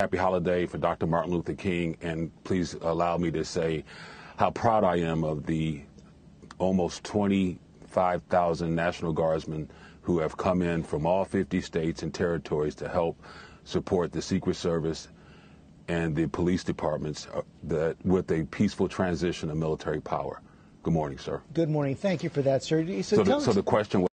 Happy holiday for Dr. Martin Luther King, and please allow me to say how proud I am of the almost 25,000 National Guardsmen who have come in from all 50 states and territories to help support the Secret Service and the police departments uh, that, with a peaceful transition of military power. Good morning, sir. Good morning. Thank you for that, sir. So, so, the, so the question was